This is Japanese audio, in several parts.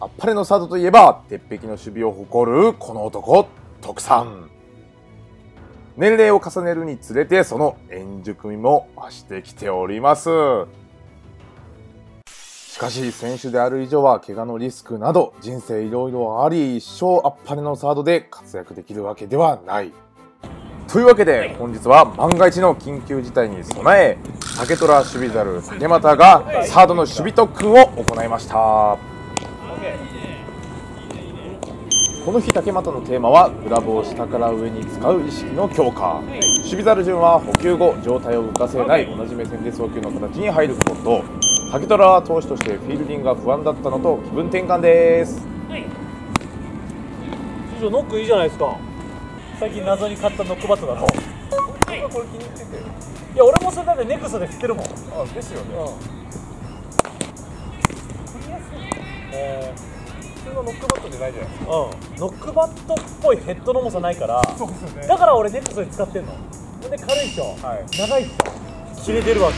あっぱれのサードといえば鉄壁の守備を誇るこの男徳さん。年齢を重ねるにつれてその円熟味も増してきております。しかし選手である以上は怪我のリスクなど人生いろいろあり一生あっぱれのサードで活躍できるわけではない。というわけで本日は万が一の緊急事態に備え竹虎守備猿竹俣がサードの守備特訓を行いましたこの日竹俣のテーマはグラブを下から上に使う意識の強化。守備猿順は補給後状態を浮かせない同じ目線で送球の形に入ること。と竹虎は投手としてフィールディングが不安だったのと気分転換です。師匠ノックいいじゃないですか。最近謎に買ったノックバットだろこれ気に入ってていや俺もそれだってネクストで振ってるもん。あですよね。えのノックバットじゃないじゃないですか。ーうん。ノックバットっぽいヘッドの重さないから。そうですよね。だから俺ネクストで使ってんの。ほんで軽いでしょ、はい。長いでしょ。切れてるわけ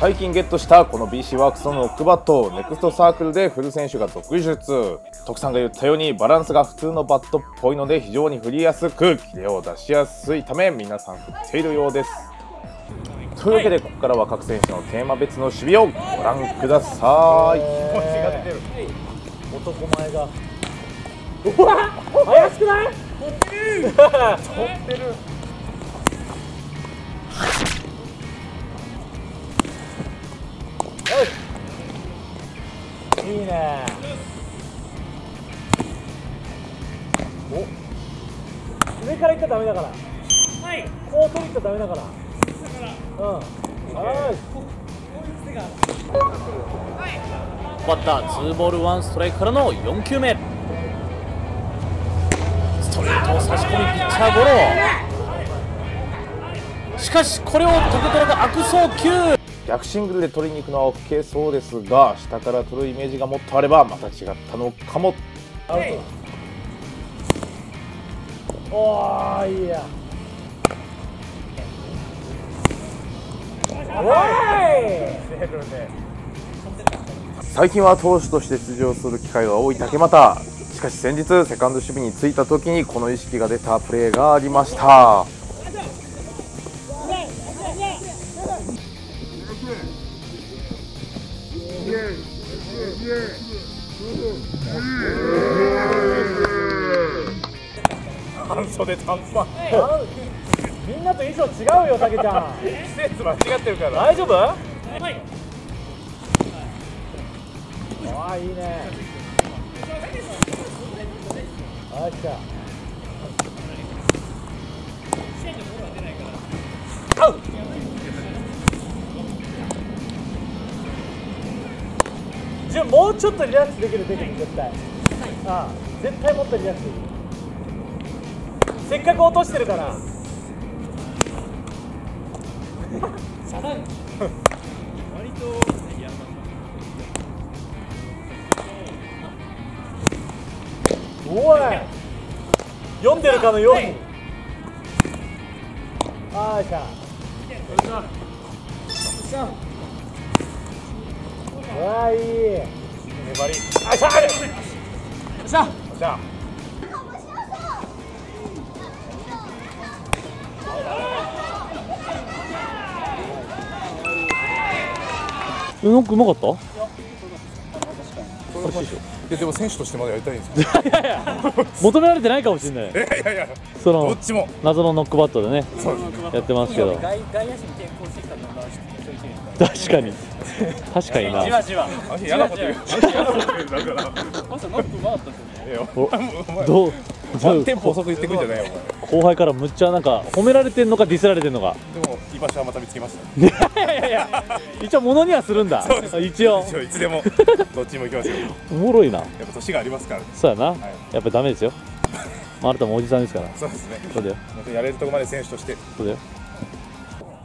最近ゲットしたこの BC ワークスのノックバットをネクストサークルで振る選手が続出。徳さんが言ったようにバランスが普通のバットっぽいので非常に振りやすくキレを出しやすいため皆さん振っているようです。というわけでここからは各選手のテーマ別の守備をご覧ください。気持ちが出てる男前が。うわ怪しくない？取ってる。いいね。お。上から行ったらダメだから。はい。こう取りったらダメだから。うん。はいバッターツーボールワンストライクからの4球目。ストレートを差し込みピッチャーゴロ。しかしこれを竹虎が悪送球。逆シングルで取りに行くのは OK そうですが下から取るイメージがもっとあればまた違ったのかも。アウトおーいいや。おい最近は投手として出場する機会が多い竹俣。しかし先日セカンド守備についた時にこの意識が出たプレーがありました。半袖短パン。みんなと衣装違うよたけちゃん。季節間違ってるから。大丈夫？はいああいいねあっしゃアウトじゃあもうちょっとリラックスできるできる。絶対。ああ絶対もっとリラックス。できるせっかく落としてるから。おい。読んでるかのように。あーしゃうわいい。粘り。あしゃあしゃじゃあノックうまかった？ででも選手としてまだやりたいんですよ。求められてないかもしれない。いやいやいやそのどっちも。謎のノックバットでねそうです。やってますけど確かに。確かにな。あの日嫌なこと言う嫌なこと言う。だからいやおお前どう？ワンテンポ遅く言ってくんじゃないよ後輩からむっちゃなんか褒められてんのかディスられてんのか。でも居場所はまた見つけました。いやいやいや。一応物にはするんだ。そうです。一応。一応いつでも どっちも行きますよ。やおもろいな。っぱ年がありますから。そうやな、い。やっぱダメですよ。あなたもおじさんですから。そうですね。そうだよ。やれるとこまで選手として。そうだよ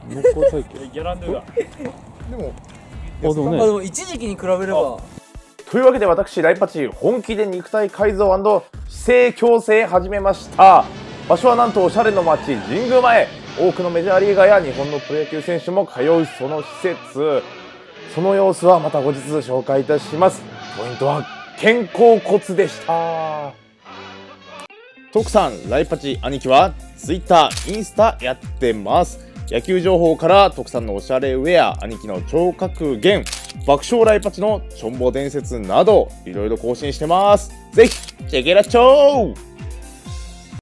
ノック体験ギャランドゥが。でもあでもね。まあでも一時期に比べれば。というわけで私ライパチ本気で肉体改造姿勢矯正始めました。場所はなんとおしゃれの街神宮前。多くのメジャーリーガーや日本のプロ野球選手も通うその施設。その様子はまた後日紹介いたします。ポイントは肩甲骨でした。徳さんライパチ兄貴は Twitter インスタやってます野球情報から特産のおしゃれウェア兄貴の聴覚言爆笑ライパチのチョンボ伝説などいろいろ更新してます。ぜひチェケラチョー